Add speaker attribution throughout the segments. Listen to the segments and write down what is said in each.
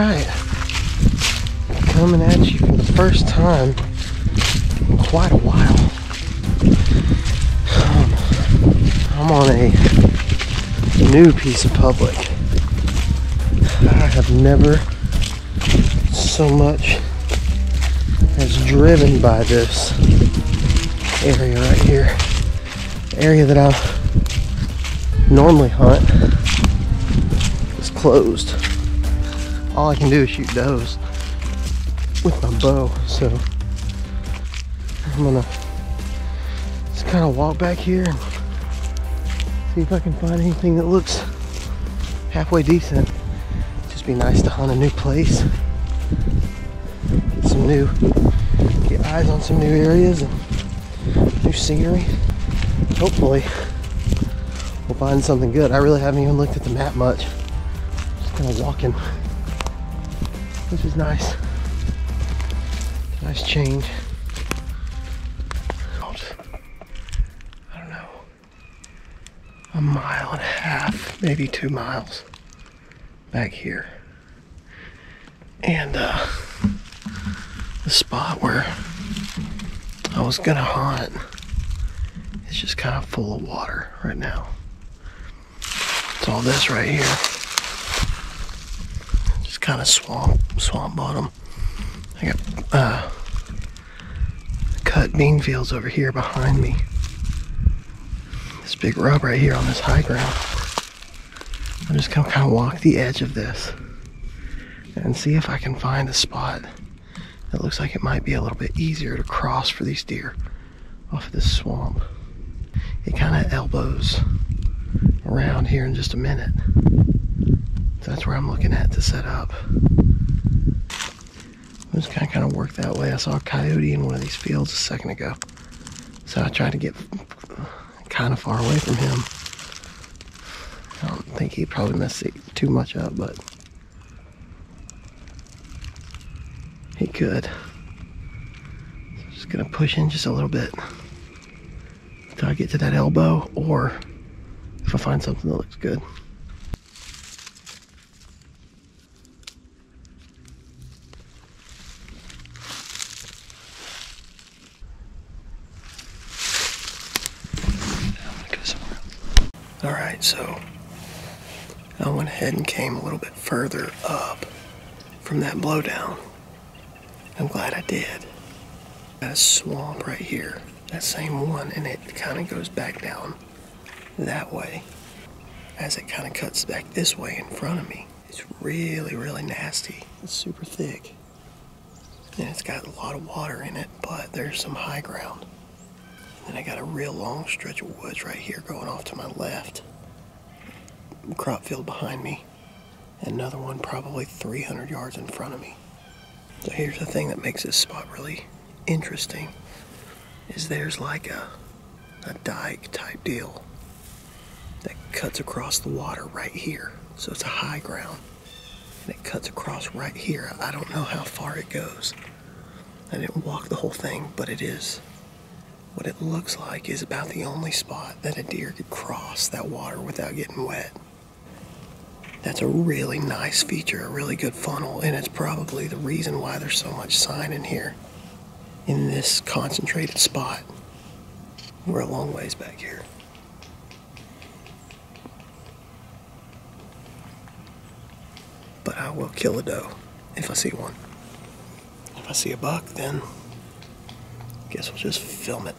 Speaker 1: right. Coming at you for the first time in quite a while. I'm on a new piece of public. I have never so much as driven by this area right here. Area that I normally hunt is closed. All I can do is shoot does with my bow, so I'm gonna just kind of walk back here and see if I can find anything that looks halfway decent. Just be nice to hunt a new place, get some new, get eyes on some new areas and new scenery. Hopefully, we'll find something good. I really haven't even looked at the map much. Just kind of walking, which is nice. Nice change. I don't know, a mile and a half, maybe two miles back here. And uh, the spot where I was gonna hunt is just kind of full of water right now. It's all this right here. Kind of swamp, swamp bottom. I got uh, cut bean fields over here behind me. This big rub right here on this high ground. I'm just gonna kind of walk the edge of this and see if I can find a spot that looks like it might be a little bit easier to cross for these deer off of this swamp. It kind of elbows around here in just a minute. So that's where I'm looking at to set up. I'm just kind of kind of work that way. I saw a coyote in one of these fields a second ago. So I tried to get kind of far away from him. I don't think he probably messed it too much up, but he could. So just gonna push in just a little bit until I get to that elbow, or if I find something that looks good. All right, so And came a little bit further up from that blowdown. I'm glad I did. Got a swamp right here, that same one, and it kind of goes back down that way as it kind of cuts back this way in front of me. It's really, really nasty. It's super thick. And it's got a lot of water in it, but there's some high ground. And I got a real long stretch of woods right here going off to my left. Crop field behind me. And another one probably 300 yards in front of me. So here's the thing that makes this spot really interesting is there's like a, a dike type deal that cuts across the water right here. So it's a high ground. And it cuts across right here. I don't know how far it goes. I didn't walk the whole thing, but it is what it looks like is about the only spot that a deer could cross that water without getting wet. That's a really nice feature, a really good funnel, and it's probably the reason why there's so much sign in here in this concentrated spot. We're a long ways back here. But I will kill a doe if I see one. If I see a buck, then I guess we'll just film it.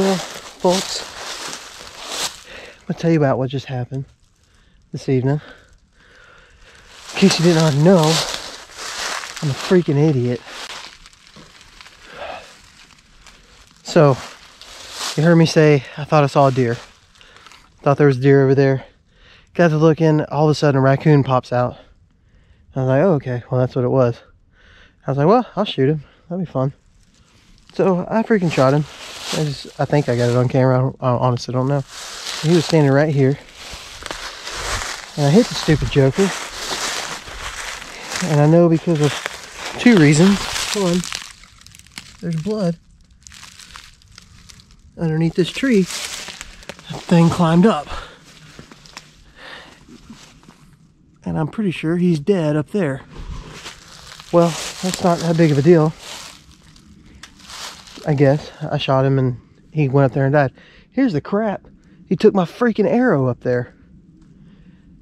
Speaker 1: Well, folks, I'll tell you about what just happened this evening. In case you did not know, I'm a freaking idiot. So, you heard me say I thought I saw a deer. Thought there was deer over there. Got to look in, all of a sudden a raccoon pops out. I was like, oh, okay, well, that's what it was. I was like, well, I'll shoot him. That'd be fun. So I freaking shot him. I just, I think I got it on camera. I, I honestly don't know. He was standing right here. And I hit the stupid joker. And I know because of two reasons. One, there's blood underneath this tree. That thing climbed up. And I'm pretty sure he's dead up there. Well, that's not that big of a deal. I guess. I shot him and he went up there and died. Here's the crap. He took my freaking arrow up there.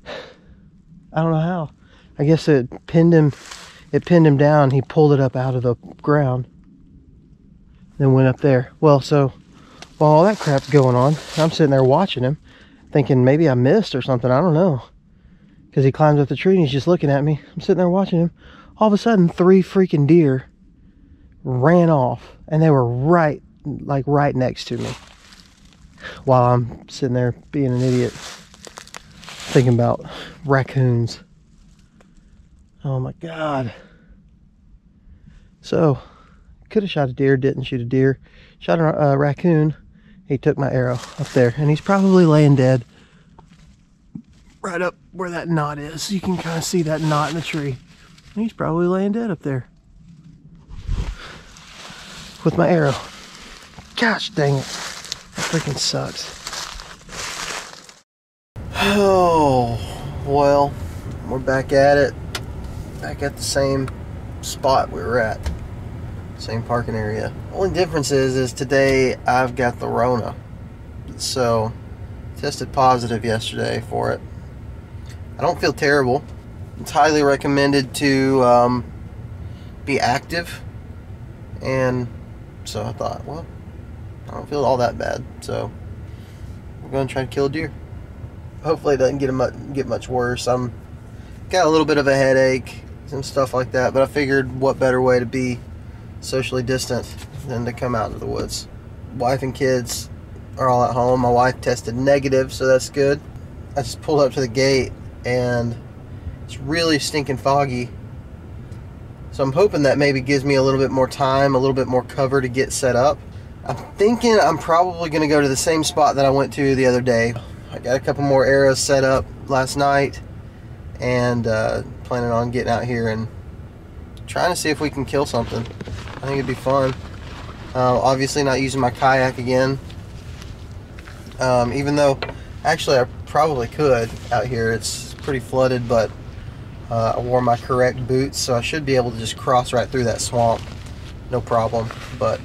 Speaker 1: I don't know how. I guess it pinned him it pinned him down. He pulled it up out of the ground. Then went up there. Well, so while all that crap's going on, I'm sitting there watching him, thinking maybe I missed or something. I don't know. Because he climbs up the tree and he's just looking at me. I'm sitting there watching him. All of a sudden, three freaking deer ran off. And they were right, like right next to me. While I'm sitting there being an idiot. Thinking about raccoons. Oh my God. So, could have shot a deer, didn't shoot a deer. Shot a uh, raccoon. He took my arrow up there, and he's probably laying dead right up where that knot is. You can kind of see that knot in the tree. He's probably laying dead up there with my arrow. Gosh dang it. That freaking sucks. Oh, well, we're back at it. Back at the same spot we were at. Same parking area. Only difference is, is today I've got the Rona. So, tested positive yesterday for it. I don't feel terrible. It's highly recommended to um, be active. And so I thought, well, I don't feel all that bad. So, we're going to try to kill a deer. Hopefully it doesn't get, much, get much worse. I'm got a little bit of a headache and stuff like that. But I figured what better way to be socially distant than to come out into the woods. Wife and kids are all at home. My wife tested negative, so that's good. I just pulled up to the gate and it's really stinking foggy. So I'm hoping that maybe gives me a little bit more time, a little bit more cover to get set up. I'm thinking I'm probably going to go to the same spot that I went to the other day. I got a couple more arrows set up last night and uh, planning on getting out here and trying to see if we can kill something. I think it'd be fun. Uh, obviously not using my kayak again. Um, even though, actually I probably could out here. It's pretty flooded, but uh, I wore my correct boots, so I should be able to just cross right through that swamp. No problem. But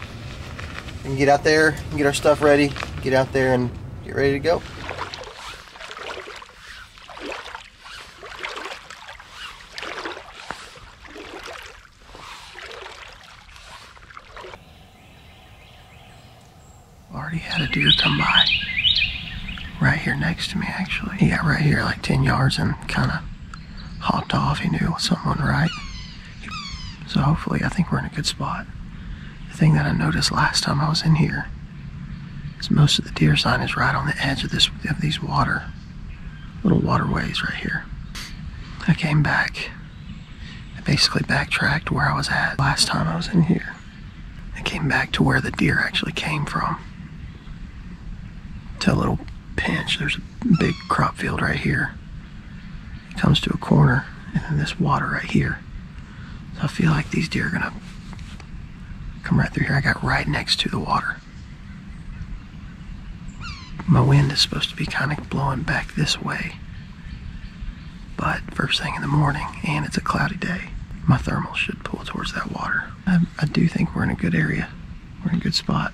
Speaker 1: we can get out there, get our stuff ready, get out there and get ready to go. already had a deer come by. Right here next to me, actually. Yeah, right here, like 10 yards, and kind of hopped off. He knew someone right. So hopefully, I think we're in a good spot. The thing that I noticed last time I was in here is most of the deer sign is right on the edge of this of these water, little waterways right here. I came back. I basically backtracked where I was at last time I was in here. I came back to where the deer actually came from to a little pinch. There's a big crop field right here. It comes to a corner, and then this water right here. So I feel like these deer are gonna come right through here. I got right next to the water. My wind is supposed to be kind of blowing back this way. But first thing in the morning, and it's a cloudy day, my thermal should pull towards that water. I, I do think we're in a good area. We're in a good spot,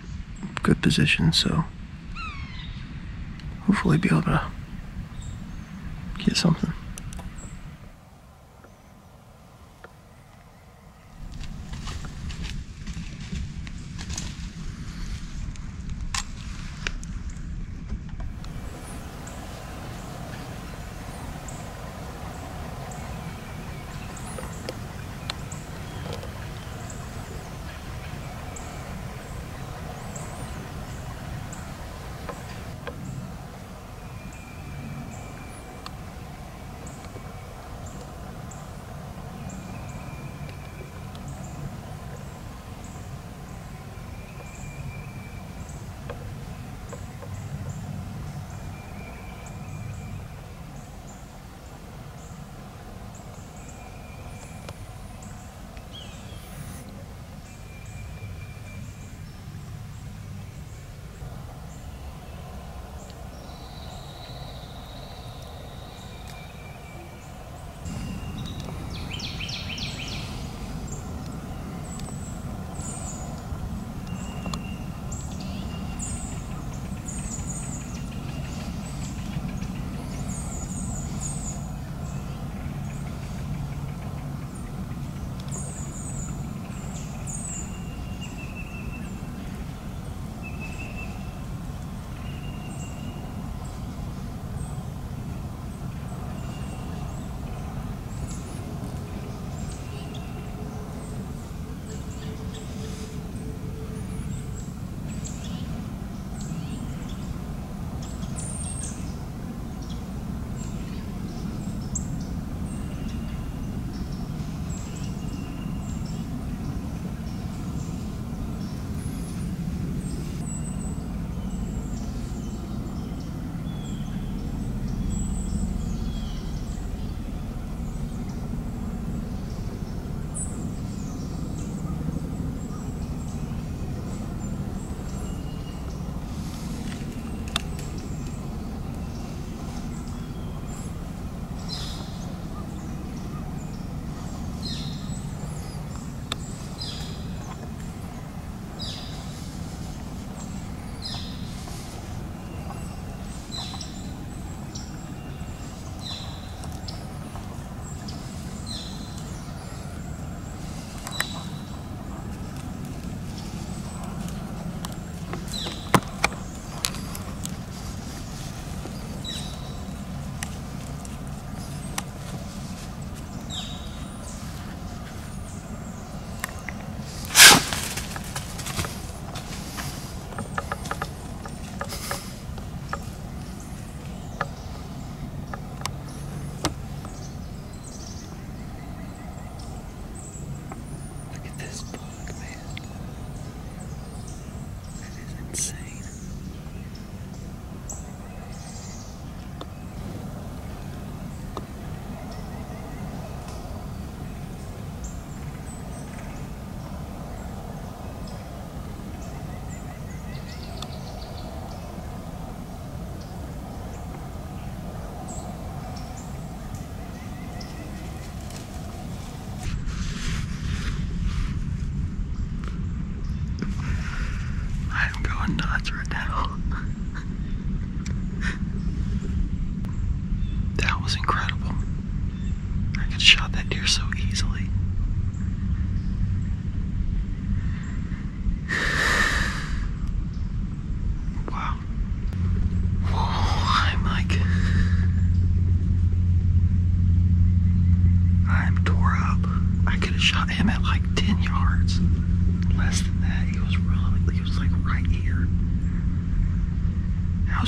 Speaker 1: good position, so hopefully be able to get something.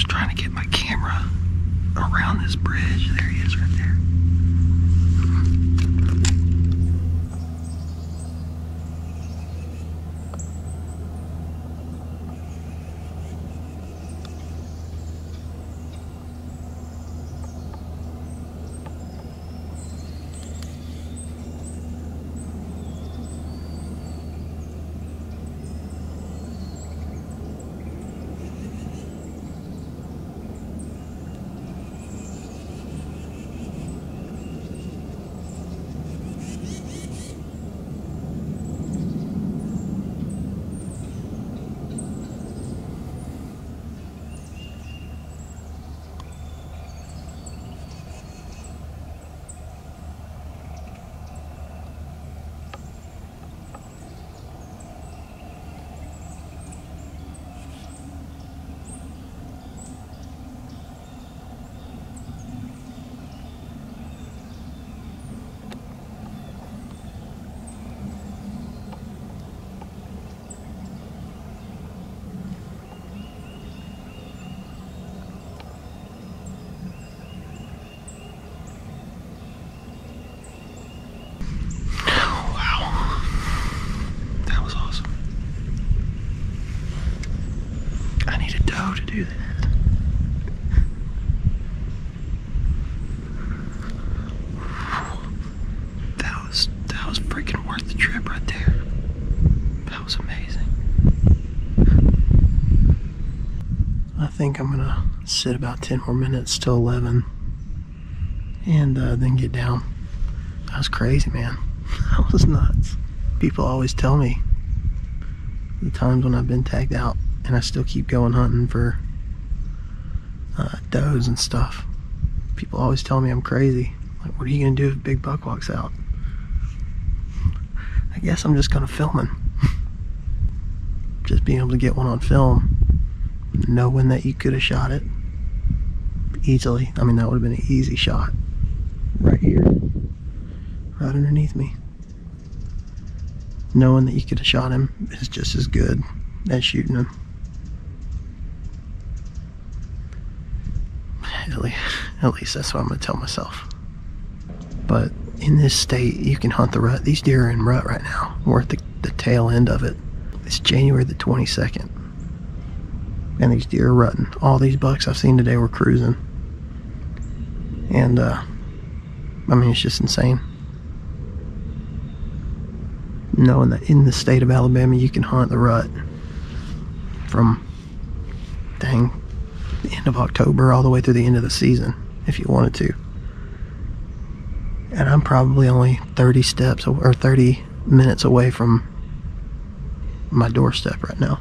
Speaker 1: Was trying to get my camera around this bridge. There he is right there. Wow. That was awesome. I need a doe to do that. That was that was freaking worth the trip right there. That was amazing. I think I'm gonna sit about 10 more minutes till 11 and uh, then get down. That was crazy, man. That was nuts. People always tell me the times when I've been tagged out and I still keep going hunting for uh, does and stuff. People always tell me I'm crazy. Like, what are you gonna do if big buck walks out? I guess I'm just gonna film him. just being able to get one on film, knowing that you could have shot it easily. I mean, that would have been an easy shot right here, right underneath me. Knowing that you could have shot him is just as good as shooting him. At least, at least that's what I'm gonna tell myself. But in this state, you can hunt the rut. These deer are in rut right now. We're at the, the tail end of it. It's January the 22nd. And these deer are rutting. All these bucks I've seen today were cruising. And, uh, I mean, it's just insane. Knowing that in the state of Alabama, you can hunt the rut from, dang, the end of October all the way through the end of the season if you wanted to. And I'm probably only 30 steps or 30 minutes away from my doorstep right now.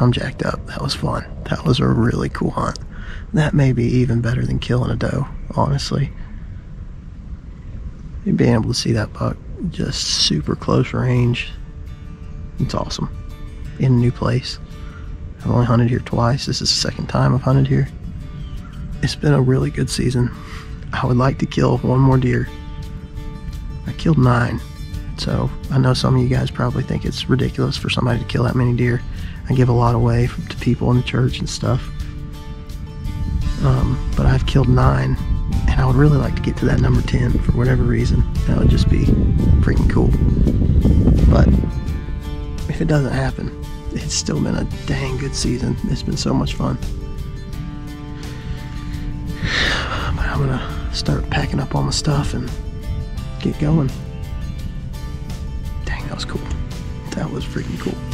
Speaker 1: I'm jacked up. That was fun. That was a really cool hunt. That may be even better than killing a doe, honestly. Being able to see that buck just super close range. It's awesome. In a new place. I've only hunted here twice. This is the second time I've hunted here. It's been a really good season. I would like to kill one more deer. I killed nine. So I know some of you guys probably think it's ridiculous for somebody to kill that many deer. I give a lot away to people in the church and stuff. Um, but I've killed nine, and I would really like to get to that number 10 for whatever reason. That would just be freaking cool. But if it doesn't happen, it's still been a dang good season. It's been so much fun. But I'm gonna start packing up all my stuff and get going. Dang, that was cool. That was freaking cool.